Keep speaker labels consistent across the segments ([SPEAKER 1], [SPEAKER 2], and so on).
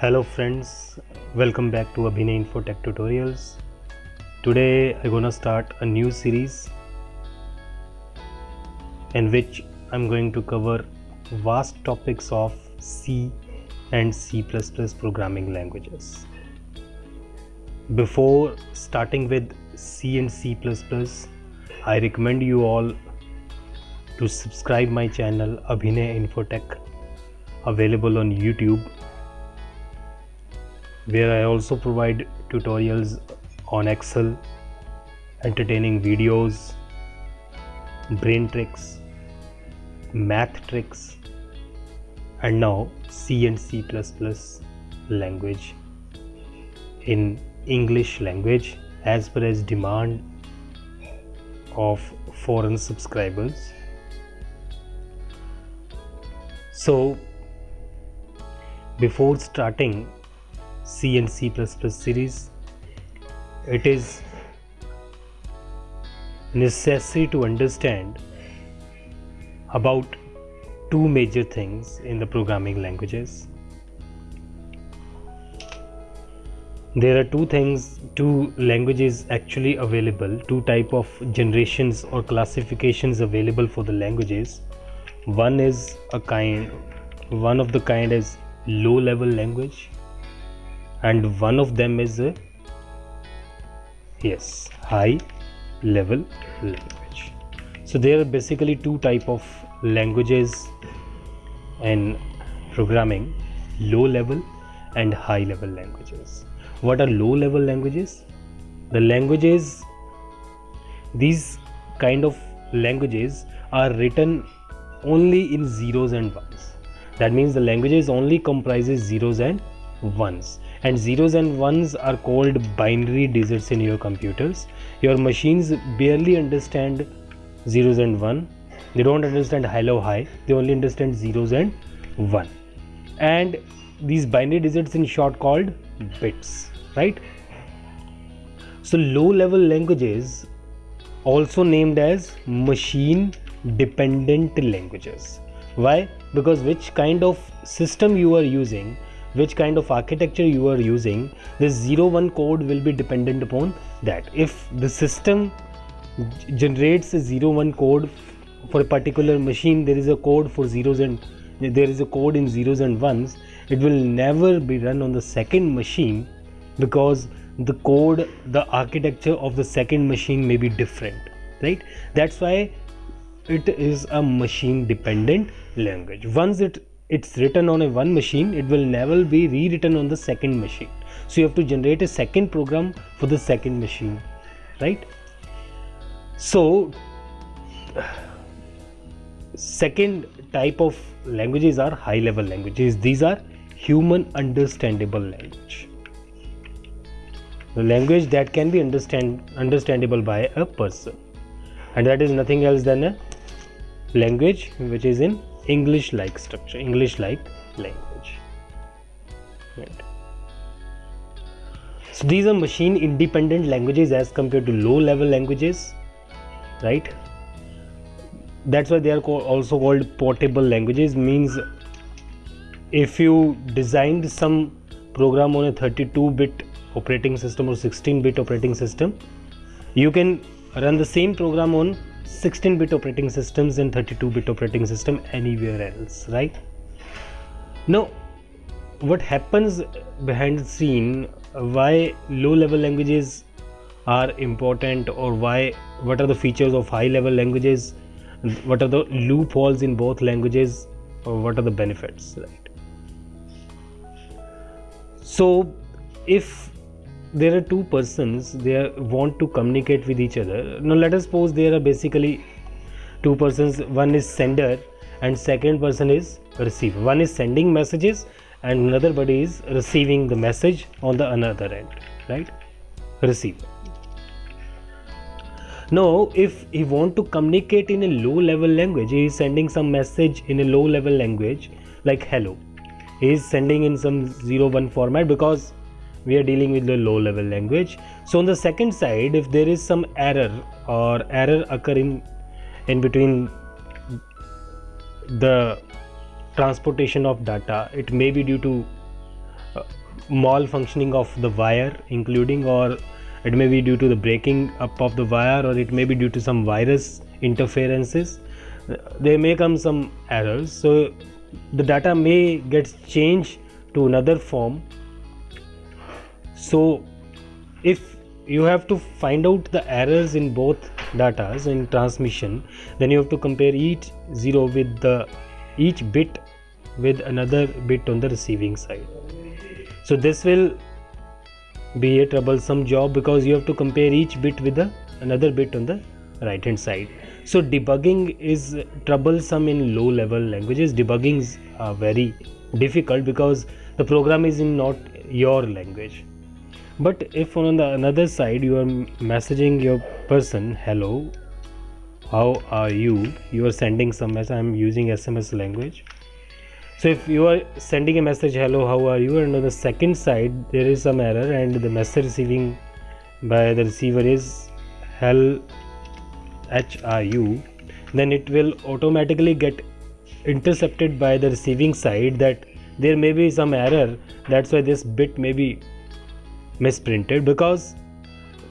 [SPEAKER 1] Hello friends, welcome back to Abhinay Infotech Tutorials. Today I'm gonna start a new series in which I'm going to cover vast topics of C and C++ programming languages. Before starting with C and C++, I recommend you all to subscribe my channel Abhinay Infotech available on YouTube where I also provide tutorials on Excel, entertaining videos, brain tricks, math tricks, and now C and C language in English language as per as demand of foreign subscribers. So, before starting C and C++ series, it is necessary to understand about two major things in the programming languages. There are two things, two languages actually available, two type of generations or classifications available for the languages. One is a kind, one of the kind is low level language and one of them is a yes high level language. So there are basically two type of languages in programming low level and high level languages. What are low level languages? The languages these kind of languages are written only in zeros and ones. That means the languages only comprises zeros and ones and zeros and ones are called binary digits in your computers. Your machines barely understand zeros and one. They don't understand hello hi. They only understand zeros and one. And these binary digits in short called bits right? So low level languages also named as machine dependent languages. Why? Because which kind of system you are using which kind of architecture you are using this 01 code will be dependent upon that. If the system generates a 01 code for a particular machine there is a code for zeros and there is a code in zeros and ones it will never be run on the second machine because the code the architecture of the second machine may be different right? That's why it is a machine dependent language. Once it it's written on a one machine it will never be rewritten on the second machine. So you have to generate a second program for the second machine right? So second type of languages are high level languages. These are human understandable language. The language that can be understand understandable by a person. And that is nothing else than a language which is in English like structure, English like language. Right. So these are machine independent languages as compared to low level languages, right? That's why they are also called portable languages. Means if you designed some program on a 32 bit operating system or 16 bit operating system, you can run the same program on 16 bit operating systems and 32 bit operating system anywhere else right? Now what happens behind the scene why low level languages are important or why what are the features of high level languages what are the loopholes in both languages or what are the benefits right? So if there are two persons they want to communicate with each other. Now let us suppose there are basically two persons. One is sender and second person is receiver. One is sending messages and another body is receiving the message on the another end right? Receiver. Now if he want to communicate in a low level language he is sending some message in a low level language like hello. He is sending in some 01 format because we are dealing with the low level language. So on the second side if there is some error or error occurring in between the transportation of data it may be due to uh, malfunctioning of the wire including or it may be due to the breaking up of the wire or it may be due to some virus interferences. There may come some errors. So the data may get changed to another form so if you have to find out the errors in both datas in transmission then you have to compare each zero with the each bit with another bit on the receiving side. So this will be a troublesome job because you have to compare each bit with the another bit on the right hand side. So debugging is troublesome in low level languages. Debugging is uh, very difficult because the program is in not your language but if on the another side you are messaging your person hello how are you? You are sending some message i'm using sms language. So if you are sending a message hello how are you? and on the second side there is some error and the message receiving by the receiver is hell h r u then it will automatically get intercepted by the receiving side that there may be some error. That's why this bit may be misprinted because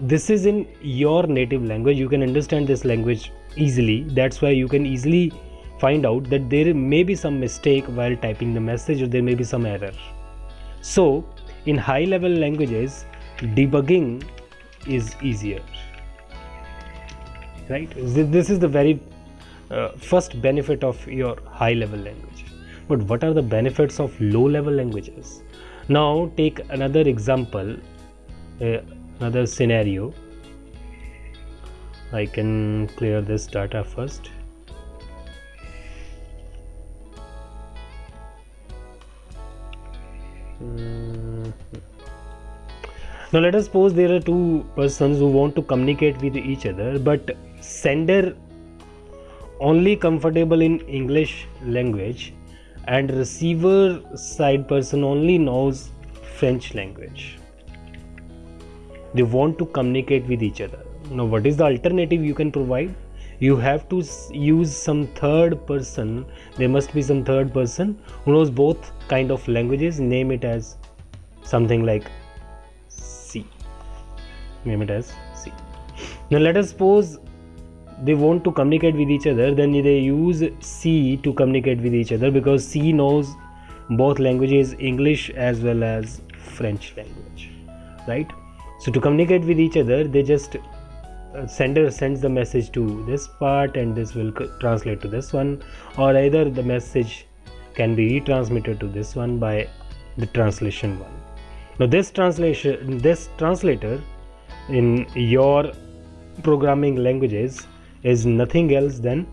[SPEAKER 1] this is in your native language. You can understand this language easily. That's why you can easily find out that there may be some mistake while typing the message or there may be some error. So in high level languages debugging is easier. Right? This is the very uh, first benefit of your high level language. But what are the benefits of low level languages now take another example uh, another scenario. I can clear this data first. Mm-hmm. now let us suppose there are two persons who want to communicate with each other but sender only comfortable in english language and receiver side person only knows French language. They want to communicate with each other. Now, what is the alternative you can provide? You have to use some third person. There must be some third person who knows both kind of languages. Name it as something like C. Name it as C. Now, let us suppose they want to communicate with each other then they use c to communicate with each other because c knows both languages english as well as french language right? So to communicate with each other they just uh, sender sends the message to this part and this will translate to this one. Or either the message can be retransmitted to this one by the translation one. Now this translation this translator in your programming languages is nothing else than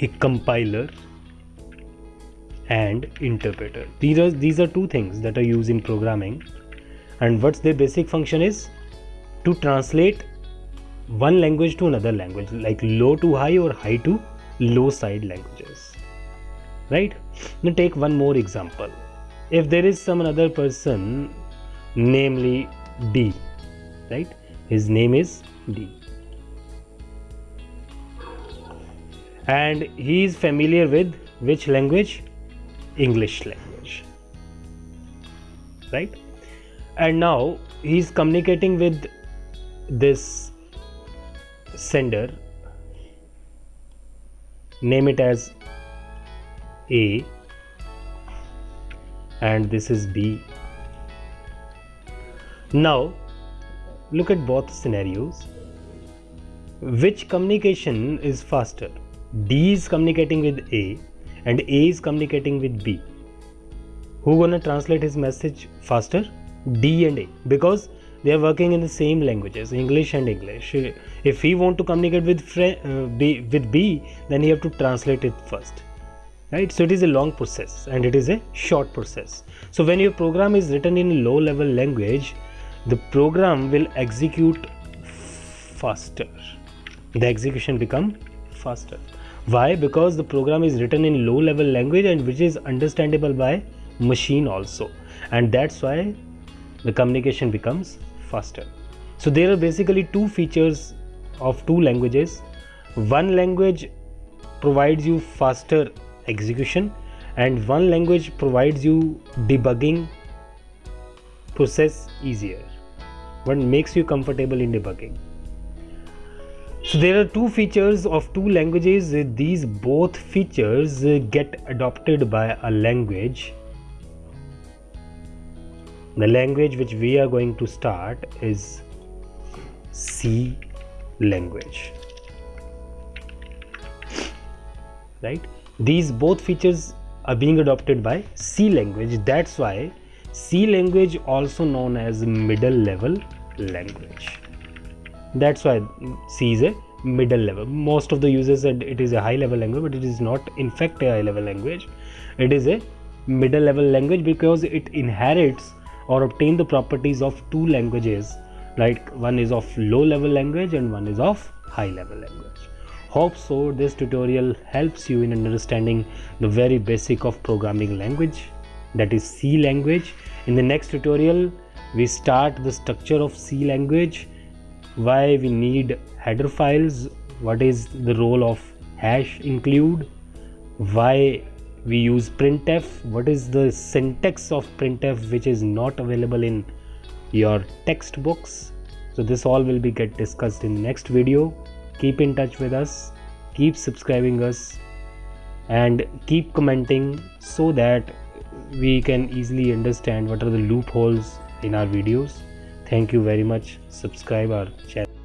[SPEAKER 1] a compiler and interpreter. These are these are two things that are used in programming. And what's their basic function is to translate one language to another language like low to high or high to low side languages. Right? Now take one more example. If there is some another person namely d right? His name is d and he is familiar with which language? English language. Right? And now he is communicating with this sender. Name it as a. And this is b. Now look at both scenarios. Which communication is faster D is communicating with A and A is communicating with B. Who gonna translate his message faster? D and A because they are working in the same languages, English and English. If he want to communicate with uh, B, with B, then he have to translate it first, right? So it is a long process and it is a short process. So when your program is written in low level language, the program will execute faster. The execution become faster why? Because the program is written in low level language and which is understandable by machine also. And that's why the communication becomes faster. So there are basically two features of two languages. One language provides you faster execution and one language provides you debugging process easier. One makes you comfortable in debugging so there are two features of two languages. These both features get adopted by a language. The language which we are going to start is C language. Right? These both features are being adopted by C language. That's why C language also known as middle level language that's why C is a middle level. Most of the users said it is a high level language but it is not in fact a high level language. It is a middle level language because it inherits or obtain the properties of two languages like one is of low level language and one is of high level language. Hope so this tutorial helps you in understanding the very basic of programming language that is C language. In the next tutorial we start the structure of C language why we need header files what is the role of hash include why we use printf what is the syntax of printf which is not available in your textbooks. So this all will be get discussed in next video. Keep in touch with us keep subscribing us and keep commenting so that we can easily understand what are the loopholes in our videos thank you very much subscribe our channel